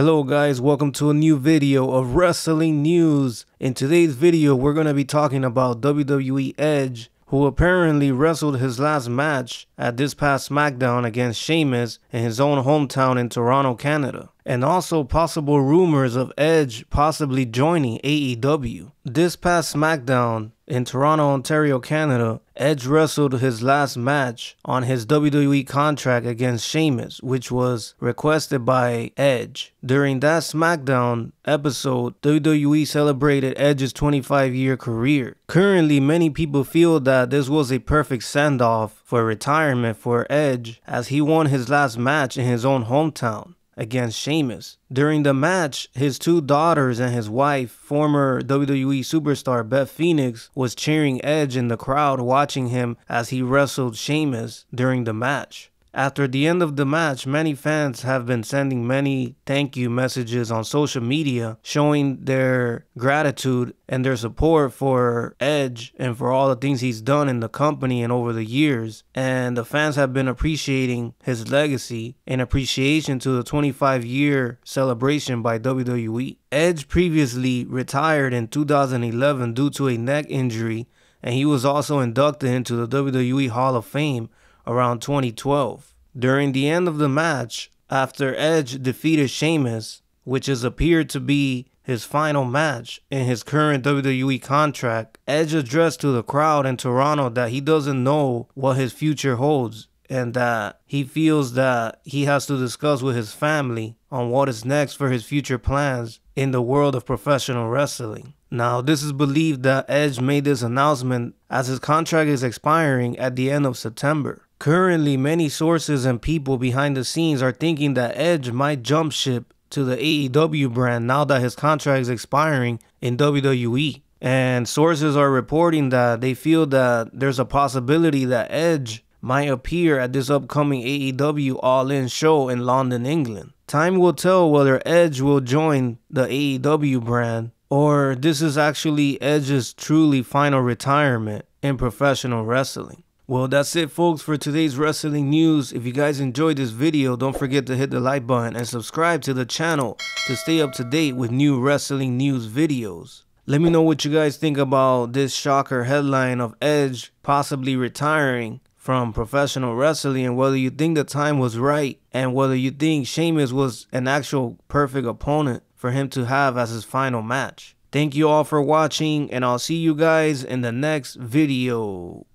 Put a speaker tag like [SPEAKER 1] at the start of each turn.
[SPEAKER 1] Hello guys, welcome to a new video of wrestling news. In today's video, we're going to be talking about WWE Edge, who apparently wrestled his last match at this past SmackDown against Sheamus in his own hometown in Toronto, Canada. And also possible rumors of Edge possibly joining AEW. This past SmackDown in Toronto, Ontario, Canada, Edge wrestled his last match on his WWE contract against Sheamus, which was requested by Edge. During that SmackDown episode, WWE celebrated Edge's 25 year career. Currently, many people feel that this was a perfect send off for retirement for Edge as he won his last match in his own hometown against Sheamus. During the match, his two daughters and his wife, former WWE superstar Beth Phoenix, was cheering Edge in the crowd watching him as he wrestled Sheamus during the match. After the end of the match, many fans have been sending many thank you messages on social media showing their gratitude and their support for Edge and for all the things he's done in the company and over the years. And the fans have been appreciating his legacy in appreciation to the 25 year celebration by WWE. Edge previously retired in 2011 due to a neck injury, and he was also inducted into the WWE Hall of Fame around 2012. During the end of the match, after Edge defeated Sheamus, which has appeared to be his final match in his current WWE contract, Edge addressed to the crowd in Toronto that he doesn't know what his future holds and that he feels that he has to discuss with his family on what is next for his future plans in the world of professional wrestling. Now, this is believed that Edge made this announcement as his contract is expiring at the end of September. Currently, many sources and people behind the scenes are thinking that Edge might jump ship to the AEW brand now that his contract is expiring in WWE. And sources are reporting that they feel that there's a possibility that Edge might appear at this upcoming AEW All In show in London, England. Time will tell whether Edge will join the AEW brand or this is actually Edge's truly final retirement in professional wrestling. Well, that's it, folks, for today's wrestling news. If you guys enjoyed this video, don't forget to hit the like button and subscribe to the channel to stay up to date with new wrestling news videos. Let me know what you guys think about this shocker headline of Edge possibly retiring from professional wrestling and whether you think the time was right and whether you think Sheamus was an actual perfect opponent for him to have as his final match. Thank you all for watching and I'll see you guys in the next video.